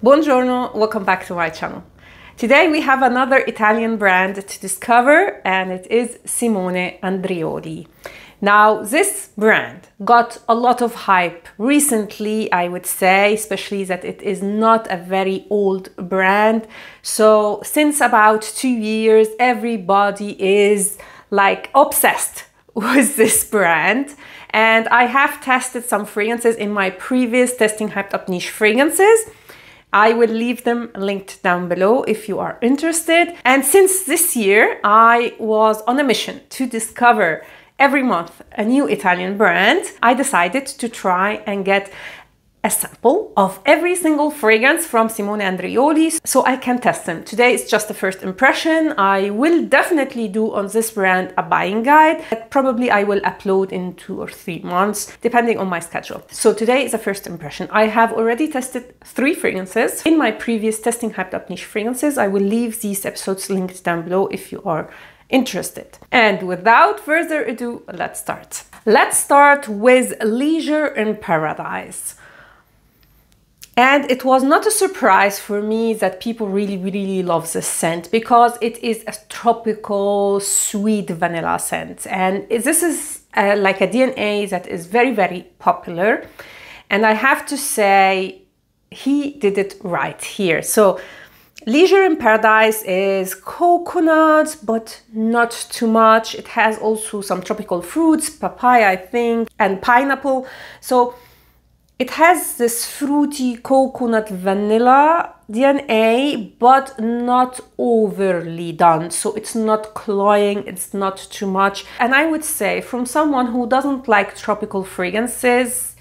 Buongiorno, welcome back to my channel. Today we have another Italian brand to discover and it is Simone Andreoli. Now this brand got a lot of hype recently, I would say, especially that it is not a very old brand. So since about two years, everybody is like obsessed with this brand. And I have tested some fragrances in my previous Testing Hyped Up Niche fragrances. I will leave them linked down below if you are interested. And since this year, I was on a mission to discover every month a new Italian brand, I decided to try and get a sample of every single fragrance from Simone Andreoli so I can test them. Today is just a first impression. I will definitely do on this brand a buying guide that probably I will upload in two or three months depending on my schedule. So today is a first impression. I have already tested three fragrances. In my previous testing hyped up niche fragrances, I will leave these episodes linked down below if you are interested. And without further ado, let's start. Let's start with Leisure in Paradise. And it was not a surprise for me that people really, really love this scent because it is a tropical, sweet vanilla scent. And this is uh, like a DNA that is very, very popular. And I have to say, he did it right here. So, Leisure in Paradise is coconut, but not too much. It has also some tropical fruits, papaya, I think, and pineapple. So, it has this fruity coconut vanilla DNA, but not overly done. So it's not cloying, it's not too much. And I would say, from someone who doesn't like tropical fragrances,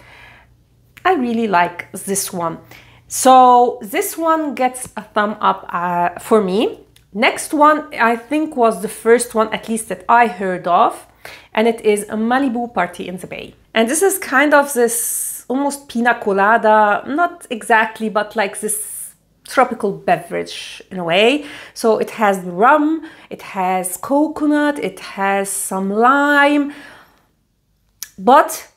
I really like this one. So this one gets a thumb up uh, for me. Next one, I think was the first one, at least that I heard of, and it is a Malibu Party in the Bay. And this is kind of this almost pina colada, not exactly, but like this tropical beverage in a way. So it has rum, it has coconut, it has some lime, but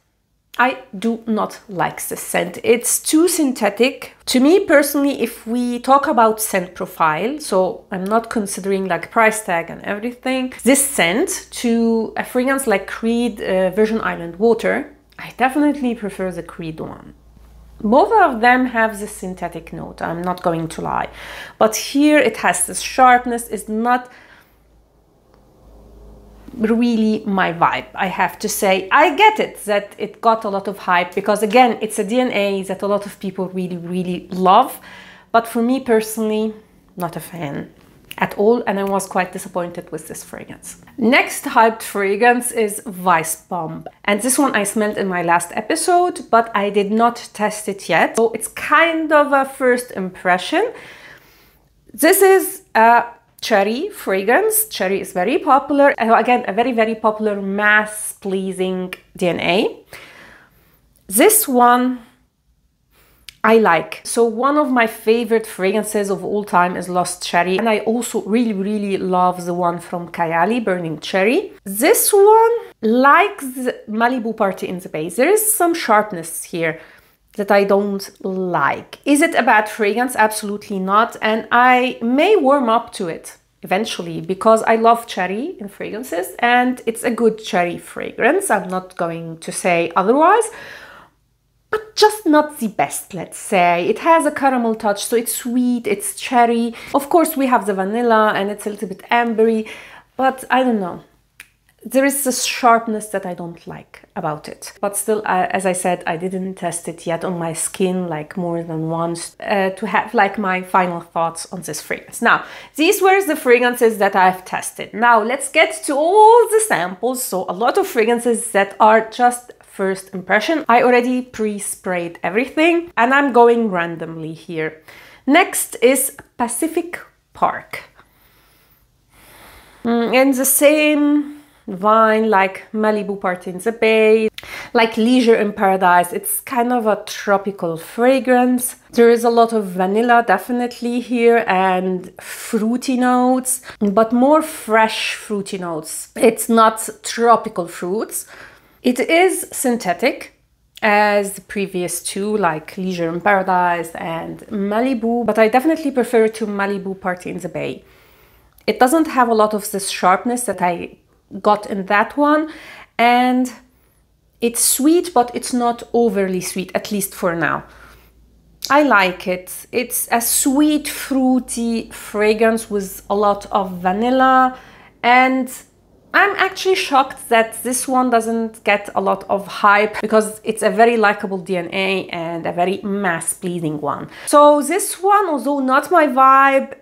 I do not like the scent. It's too synthetic. To me personally, if we talk about scent profile, so I'm not considering like price tag and everything, this scent to a fragrance like Creed uh, Virgin Island Water I definitely prefer the Creed one. Both of them have the synthetic note, I'm not going to lie. But here it has this sharpness, it's not really my vibe, I have to say. I get it that it got a lot of hype because again, it's a DNA that a lot of people really, really love. But for me personally, not a fan at all and I was quite disappointed with this fragrance. Next hyped fragrance is Vicebomb and this one I smelled in my last episode but I did not test it yet so it's kind of a first impression. This is a cherry fragrance. Cherry is very popular. Uh, again, a very, very popular mass pleasing DNA. This one I like. So one of my favorite fragrances of all time is Lost Cherry. And I also really, really love the one from Kayali, Burning Cherry. This one, like the Malibu Party in the base. there is some sharpness here that I don't like. Is it a bad fragrance? Absolutely not. And I may warm up to it eventually because I love cherry in fragrances and it's a good cherry fragrance. I'm not going to say otherwise but just not the best, let's say. It has a caramel touch, so it's sweet, it's cherry. Of course, we have the vanilla and it's a little bit ambery, but I don't know. There is this sharpness that I don't like about it. But still, uh, as I said, I didn't test it yet on my skin like more than once uh, to have like my final thoughts on this fragrance. Now, these were the fragrances that I've tested. Now, let's get to all the samples. So a lot of fragrances that are just first impression. I already pre-sprayed everything and I'm going randomly here. Next is Pacific Park. Mm, and the same vine like Malibu Party in the Bay, like Leisure in Paradise. It's kind of a tropical fragrance. There is a lot of vanilla definitely here and fruity notes, but more fresh fruity notes. It's not tropical fruits. It is synthetic as the previous two, like Leisure in Paradise and Malibu, but I definitely prefer it to Malibu Party in the Bay. It doesn't have a lot of this sharpness that I got in that one, and it's sweet, but it's not overly sweet, at least for now. I like it. It's a sweet, fruity fragrance with a lot of vanilla and I'm actually shocked that this one doesn't get a lot of hype because it's a very likable DNA and a very mass pleasing one. So this one, although not my vibe,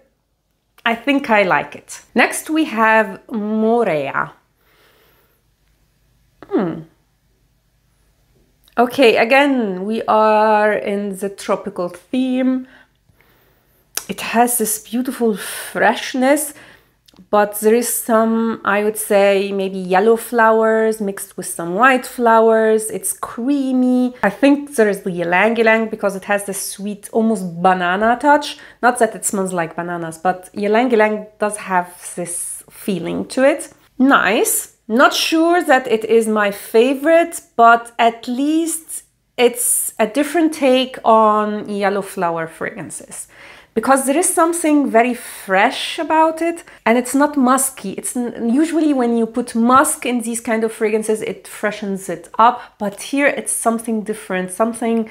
I think I like it. Next we have Moorea. Hmm. Okay, again, we are in the tropical theme. It has this beautiful freshness but there is some, I would say, maybe yellow flowers mixed with some white flowers. It's creamy. I think there is the ylang ylang because it has this sweet, almost banana touch. Not that it smells like bananas, but ylang ylang does have this feeling to it. Nice. Not sure that it is my favorite, but at least it's a different take on yellow flower fragrances because there is something very fresh about it and it's not musky. It's usually when you put musk in these kind of fragrances, it freshens it up, but here it's something different, something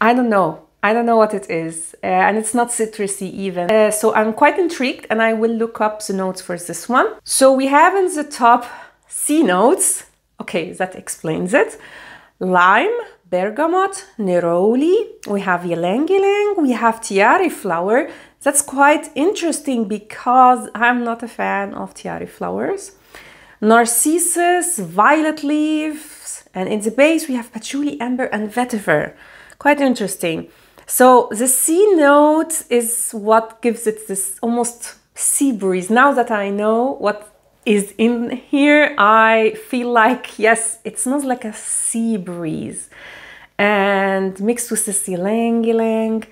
I don't know. I don't know what it is, uh, and it's not citrusy even. Uh, so I'm quite intrigued, and I will look up the notes for this one. So we have in the top sea notes. Okay, that explains it. Lime, bergamot, neroli, we have ylang ylang, we have tiare flower. That's quite interesting because I'm not a fan of tiare flowers. Narcissus, violet leaves, and in the base we have patchouli, amber, and vetiver. Quite interesting. So the sea note is what gives it this almost sea breeze. Now that I know what is in here, I feel like, yes, it smells like a sea breeze and mixed with this ylang ylang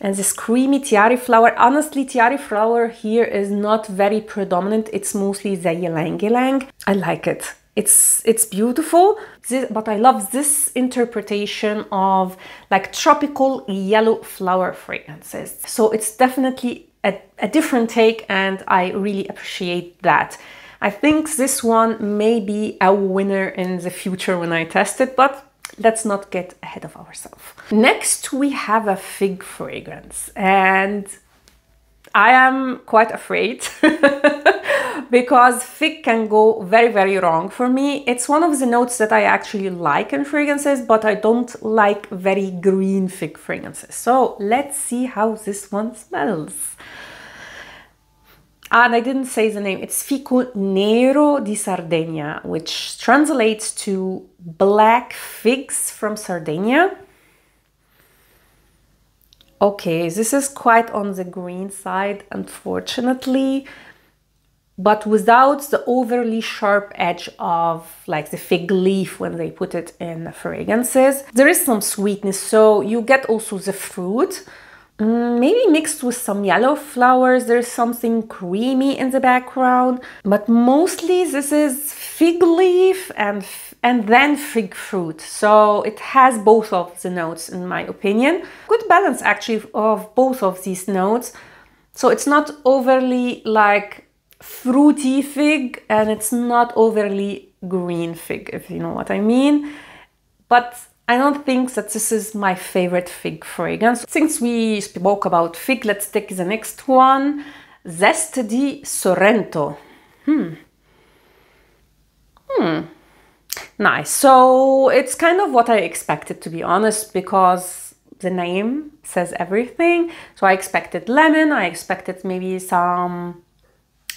and this creamy tiare flower. Honestly, tiare flower here is not very predominant. It's mostly the ylang ylang. I like it. It's it's beautiful, this, but I love this interpretation of like tropical yellow flower fragrances. So it's definitely a, a different take and I really appreciate that. I think this one may be a winner in the future when I test it, but let's not get ahead of ourselves. Next, we have a fig fragrance and I am quite afraid because fig can go very, very wrong for me. It's one of the notes that I actually like in fragrances, but I don't like very green fig fragrances. So let's see how this one smells Ah, and I didn't say the name, it's Fico Nero di Sardegna, which translates to black figs from Sardinia. Okay, this is quite on the green side, unfortunately, but without the overly sharp edge of like the fig leaf when they put it in fragrances. There is some sweetness, so you get also the fruit, Mm, maybe mixed with some yellow flowers. There's something creamy in the background, but mostly this is fig leaf and and then fig fruit. So it has both of the notes in my opinion. Good balance actually of both of these notes. So it's not overly like fruity fig and it's not overly green fig, if you know what I mean. But I don't think that this is my favorite fig fragrance. Since we spoke about fig, let's take the next one. Zest di Sorrento. Hmm. Hmm. Nice. So it's kind of what I expected, to be honest, because the name says everything. So I expected lemon, I expected maybe some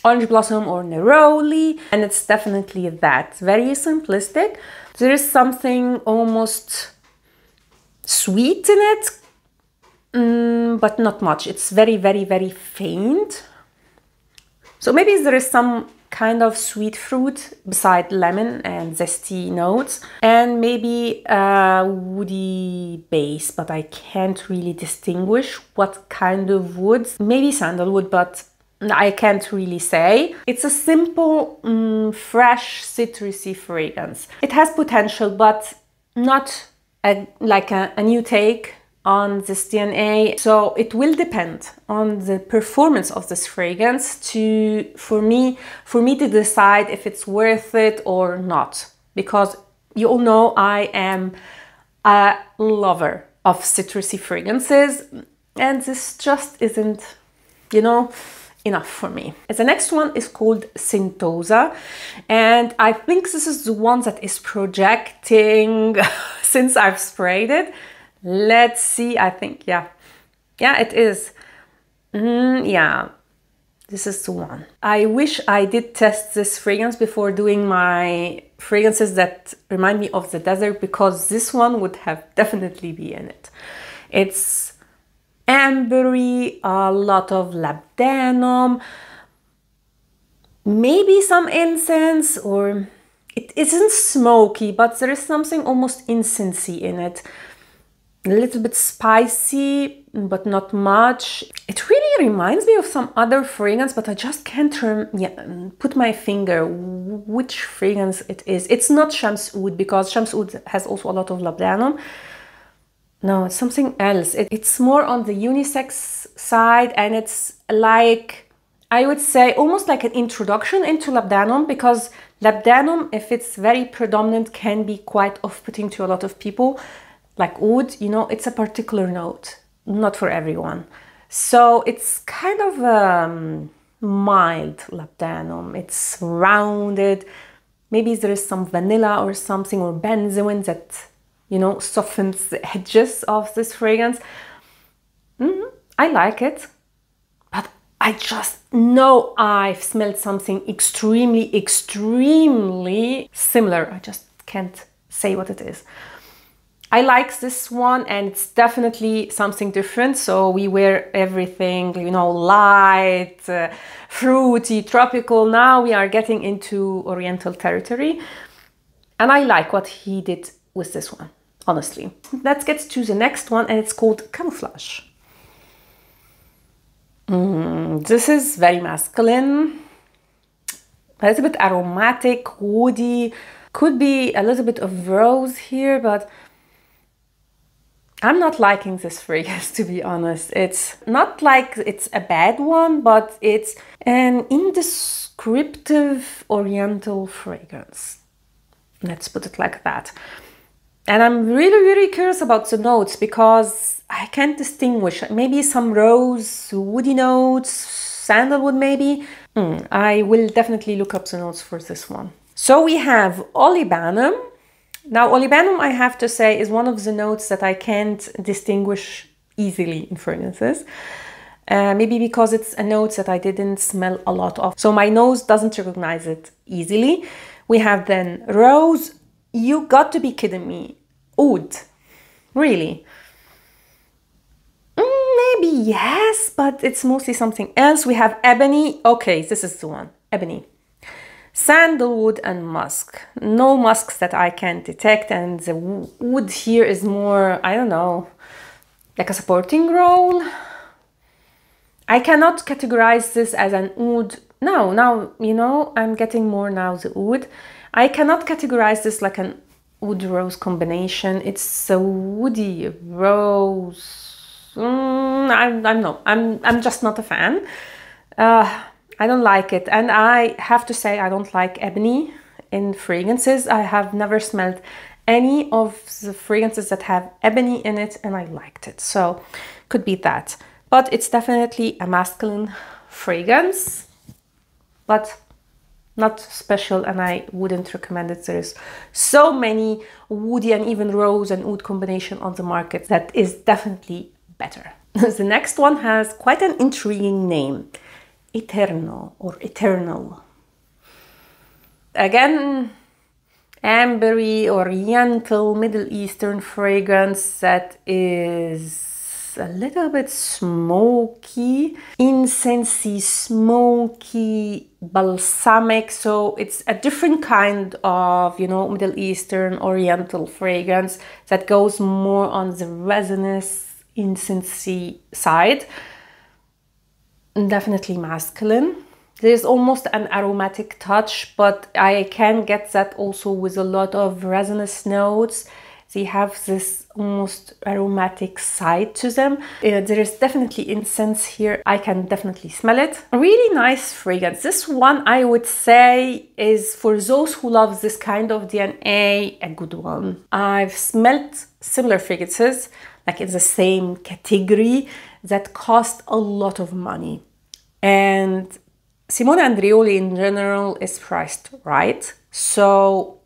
orange blossom or neroli, and it's definitely that. Very simplistic. There is something almost sweet in it, mm, but not much. It's very, very, very faint. So maybe there is some kind of sweet fruit beside lemon and zesty notes and maybe a woody base but I can't really distinguish what kind of woods maybe sandalwood but I can't really say. It's a simple, mm, fresh, citrusy fragrance. It has potential, but not a, like a, a new take on this DNA. So it will depend on the performance of this fragrance to for me for me to decide if it's worth it or not. Because you all know I am a lover of citrusy fragrances and this just isn't, you know, enough for me. The next one is called Sentosa and I think this is the one that is projecting since I've sprayed it. Let's see, I think, yeah. Yeah, it is. Mm, yeah, this is the one. I wish I did test this fragrance before doing my fragrances that remind me of the desert because this one would have definitely be in it. It's ambery, a lot of labdanum, maybe some incense or it isn't smoky, but there is something almost incensey in it a little bit spicy, but not much. It really reminds me of some other fragrance, but I just can't yeah, put my finger which fragrance it is. It's not Shams Oud because Shams Oud has also a lot of labdanum. No, something else. It, it's more on the unisex side and it's like, I would say almost like an introduction into labdanum because labdanum, if it's very predominant, can be quite off-putting to a lot of people like oud, you know, it's a particular note, not for everyone. So it's kind of um, mild labdanum. It's rounded. Maybe there is some vanilla or something or benzoin that, you know, softens the edges of this fragrance. Mm. I like it, but I just know I've smelled something extremely, extremely similar. I just can't say what it is. I like this one and it's definitely something different. So we wear everything, you know, light, uh, fruity, tropical. Now we are getting into Oriental territory. And I like what he did with this one, honestly. Let's get to the next one and it's called Camouflage. Mm, this is very masculine, a little bit aromatic, woody, could be a little bit of rose here, but I'm not liking this fragrance to be honest. It's not like it's a bad one, but it's an indescriptive oriental fragrance. Let's put it like that. And I'm really, really curious about the notes because I can't distinguish. Maybe some rose, woody notes, sandalwood maybe. Mm, I will definitely look up the notes for this one. So we have olibanum, now, olibanum, I have to say, is one of the notes that I can't distinguish easily in fragrances. Uh, maybe because it's a note that I didn't smell a lot of. So my nose doesn't recognize it easily. We have then rose. You got to be kidding me. Oud. Really? Mm, maybe yes, but it's mostly something else. We have ebony. Okay, this is the one. Ebony sandalwood and musk. No musks that I can detect and the wood here is more, I don't know, like a supporting role. I cannot categorize this as an oud. No, now, you know, I'm getting more now the oud. I cannot categorize this like an oud rose combination. It's a woody rose. Mm, I'm, I'm I'm, I'm just not a fan. Uh, I don't like it. And I have to say, I don't like ebony in fragrances. I have never smelled any of the fragrances that have ebony in it and I liked it. So could be that. But it's definitely a masculine fragrance, but not special and I wouldn't recommend it. There's so many woody and even rose and wood combination on the market that is definitely better. the next one has quite an intriguing name eternal or eternal. Again, ambery, oriental, Middle Eastern fragrance that is a little bit smoky, incensey, smoky, balsamic. So it's a different kind of, you know, Middle Eastern, Oriental fragrance that goes more on the resinous, incensey side definitely masculine. There's almost an aromatic touch, but I can get that also with a lot of resinous notes they have this almost aromatic side to them. Uh, there is definitely incense here. I can definitely smell it. Really nice fragrance. This one I would say is for those who love this kind of DNA, a good one. I've smelled similar fragrances like in the same category that cost a lot of money. And Simone Andreoli in general is priced right. So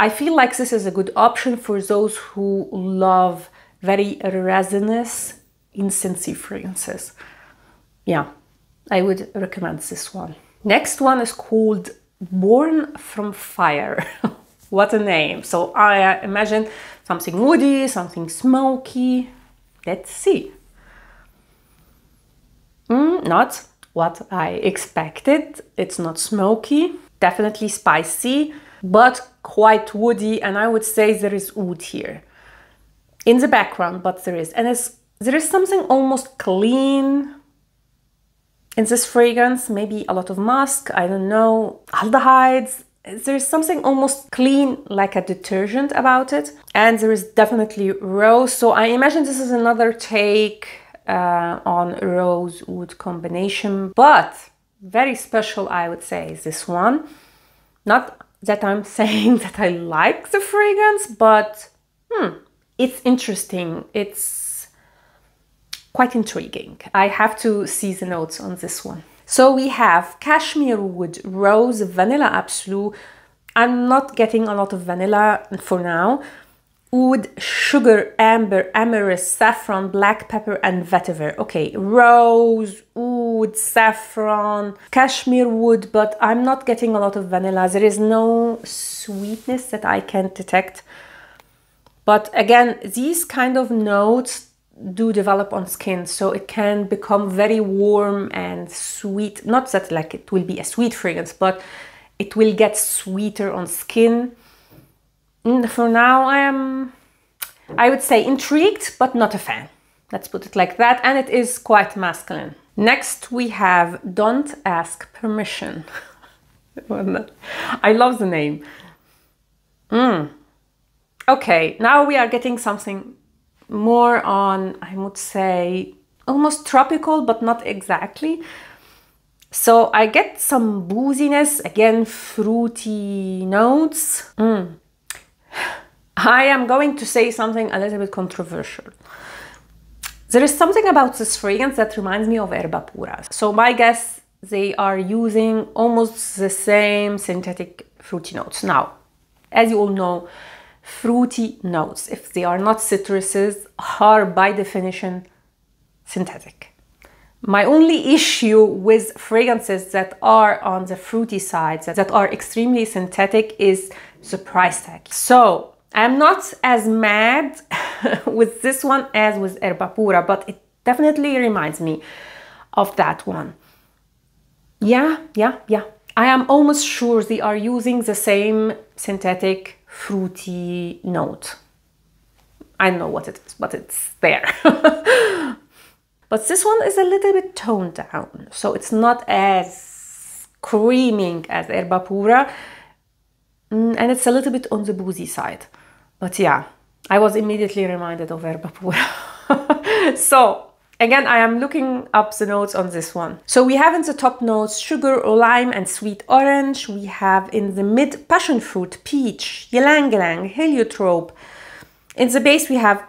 I feel like this is a good option for those who love very resinous, incensey fragrances. Yeah, I would recommend this one. Next one is called Born from Fire. what a name. So I imagine something woody, something smoky. Let's see. Mm, not what I expected. It's not smoky, definitely spicy, but quite woody. And I would say there is wood here in the background, but there is. And it's, there is something almost clean in this fragrance, maybe a lot of musk, I don't know, aldehydes. There's something almost clean, like a detergent about it. And there is definitely rose. So I imagine this is another take uh, on rose wood combination, but very special, I would say, is this one. Not that I'm saying that I like the fragrance, but hmm, it's interesting. It's quite intriguing. I have to see the notes on this one. So we have cashmere wood, rose, vanilla absolute. I'm not getting a lot of vanilla for now oud, sugar, amber, amyris, saffron, black pepper, and vetiver. Okay, rose, oud, saffron, cashmere wood, but I'm not getting a lot of vanilla. There is no sweetness that I can detect. But again, these kind of notes do develop on skin, so it can become very warm and sweet. Not that like it will be a sweet fragrance, but it will get sweeter on skin for now I am, I would say intrigued, but not a fan. Let's put it like that. And it is quite masculine. Next we have Don't Ask Permission. I love the name. Mm. Okay, now we are getting something more on, I would say, almost tropical, but not exactly. So I get some booziness, again, fruity notes. Mm. I am going to say something a little bit controversial. There is something about this fragrance that reminds me of Erba Pura. So my guess, they are using almost the same synthetic fruity notes. Now, as you all know, fruity notes, if they are not citruses, are by definition synthetic. My only issue with fragrances that are on the fruity side, that are extremely synthetic, is the price tag. So I'm not as mad with this one as with Erba Pura, but it definitely reminds me of that one. Yeah, yeah, yeah. I am almost sure they are using the same synthetic fruity note. I know what it is, but it's there. but this one is a little bit toned down, so it's not as screaming as Erba Pura, mm, and it's a little bit on the boozy side. But yeah, I was immediately reminded of Erba Pura. so Again, I am looking up the notes on this one. So we have in the top notes sugar, or lime and sweet orange. We have in the mid passion fruit, peach, ylang ylang, heliotrope. In the base we have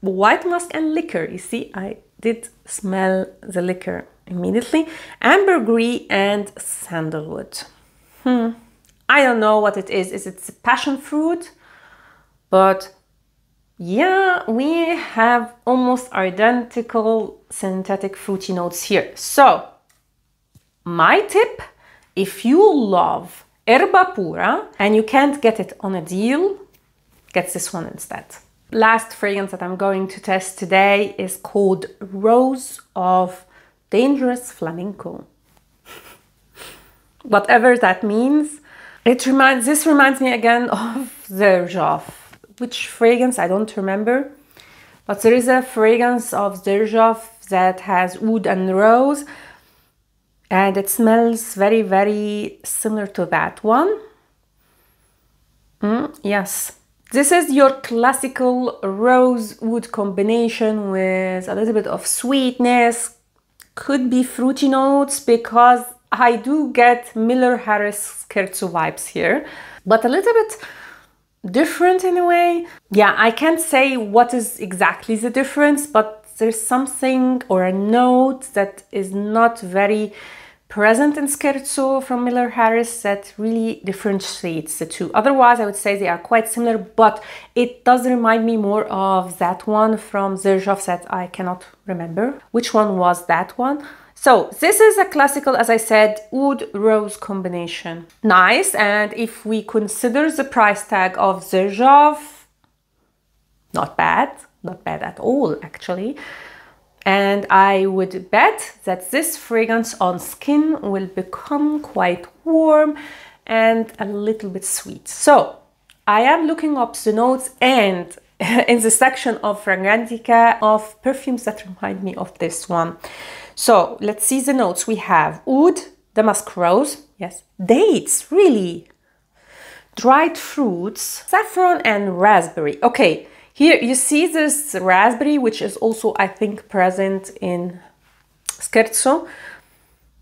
white musk and liquor. You see, I did smell the liquor immediately. Ambergris and sandalwood. Hmm. I don't know what it is. Is it passion fruit? But yeah, we have almost identical synthetic fruity notes here. So my tip, if you love Erba Pura and you can't get it on a deal, get this one instead. Last fragrance that I'm going to test today is called Rose of Dangerous Flamenco. Whatever that means. It reminds, this reminds me again of Xerjoff which fragrance, I don't remember. But there is a fragrance of Xerjoff that has wood and rose. And it smells very, very similar to that one. Mm, yes, This is your classical rose wood combination with a little bit of sweetness, could be fruity notes because I do get Miller Harris Scherzo vibes here, but a little bit different in a way. Yeah, I can't say what is exactly the difference, but there's something or a note that is not very present in Scherzo from Miller Harris that really differentiates the two. Otherwise, I would say they are quite similar, but it does remind me more of that one from Xerjoff that I cannot remember. Which one was that one? So this is a classical, as I said, wood rose combination. Nice, and if we consider the price tag of Xerjoff, not bad, not bad at all actually. And I would bet that this fragrance on skin will become quite warm and a little bit sweet. So I am looking up the notes and in the section of Fragrantica of perfumes that remind me of this one. So let's see the notes. We have oud, damask rose, yes, dates, really, dried fruits, saffron and raspberry. Okay, here you see this raspberry, which is also, I think, present in Scherzo.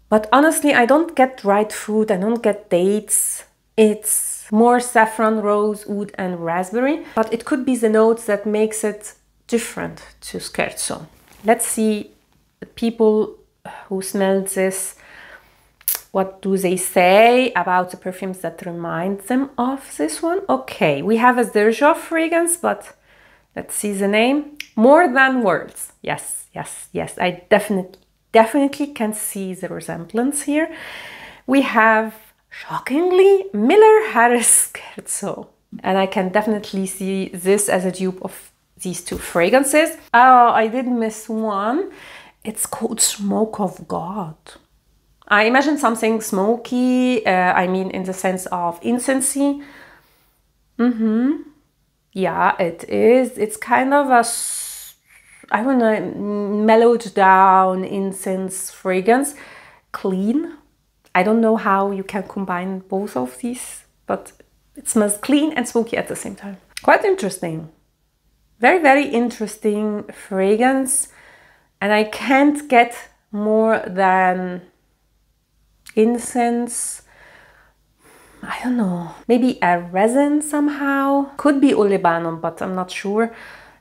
But honestly, I don't get dried fruit, I don't get dates. It's more saffron, rose, oud and raspberry. But it could be the notes that makes it different to Scherzo. Let's see people who smell this what do they say about the perfumes that remind them of this one? Okay, we have a Xerjoff fragrance, but Let's see the name. More than words. Yes, yes, yes. I definitely, definitely can see the resemblance here. We have, shockingly, Miller Harris Scherzo. And I can definitely see this as a dupe of these two fragrances. Oh, I did miss one. It's called Smoke of God. I imagine something smoky, uh, I mean in the sense of incensey. Mm-hmm. Yeah, it is. It's kind of a, I don't know, mellowed down incense fragrance. Clean. I don't know how you can combine both of these, but it smells clean and smoky at the same time. Quite interesting. Very, very interesting fragrance. And I can't get more than incense I don't know, maybe a resin somehow. Could be Olibanum, but I'm not sure.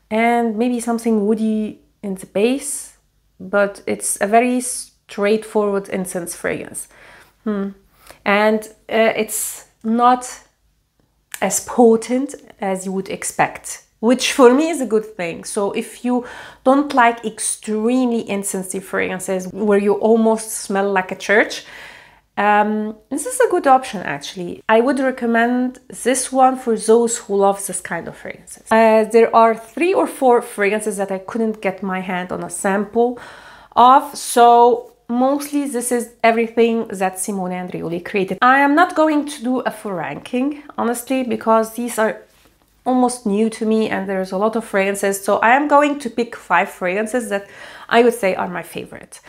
And maybe something woody in the base, but it's a very straightforward incense fragrance. Hmm. And uh, it's not as potent as you would expect, which for me is a good thing. So if you don't like extremely incensey fragrances where you almost smell like a church, um, this is a good option actually. I would recommend this one for those who love this kind of fragrances. Uh, there are three or four fragrances that I couldn't get my hand on a sample of, so mostly this is everything that Simone Andreoli created. I am not going to do a full ranking, honestly, because these are almost new to me and there's a lot of fragrances. So I am going to pick five fragrances that I would say are my favorite.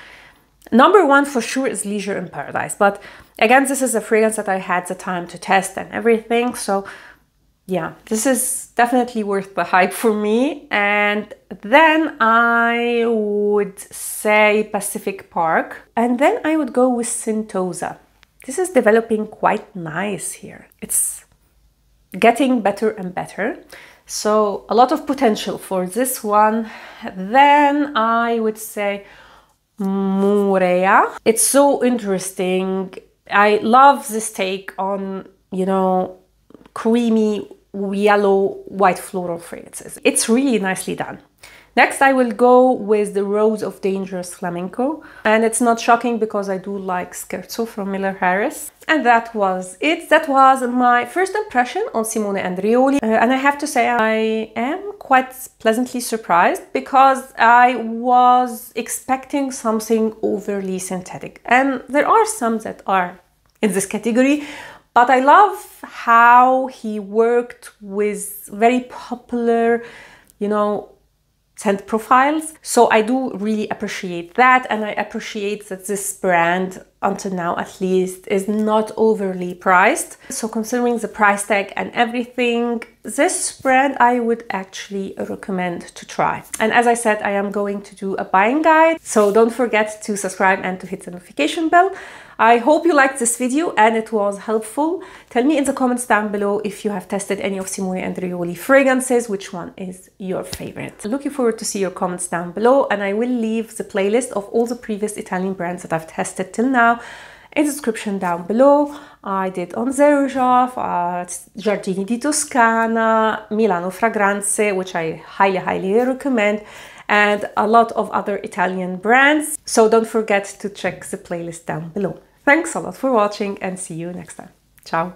Number one for sure is Leisure in Paradise. But again, this is a fragrance that I had the time to test and everything. So yeah, this is definitely worth the hype for me. And then I would say Pacific Park. And then I would go with Sentosa. This is developing quite nice here. It's getting better and better. So a lot of potential for this one. Then I would say Moorea. It's so interesting. I love this take on, you know, creamy yellow white floral fragrances. It's really nicely done. Next, I will go with the Rose of Dangerous Flamenco. And it's not shocking because I do like Scherzo from Miller Harris. And that was it. That was my first impression on Simone Andreoli. Uh, and I have to say I am quite pleasantly surprised because I was expecting something overly synthetic. And there are some that are in this category, but I love how he worked with very popular, you know, scent profiles. So I do really appreciate that and I appreciate that this brand until now at least, is not overly priced. So considering the price tag and everything, this brand I would actually recommend to try. And as I said, I am going to do a buying guide. So don't forget to subscribe and to hit the notification bell. I hope you liked this video and it was helpful. Tell me in the comments down below if you have tested any of Simone Andreoli fragrances, which one is your favorite. Looking forward to see your comments down below and I will leave the playlist of all the previous Italian brands that I've tested till now in the description down below. I did on Xerjoff, uh, Giardini di Toscana, Milano Fragranze, which I highly, highly recommend and a lot of other Italian brands. So don't forget to check the playlist down below. Thanks a lot for watching and see you next time. Ciao!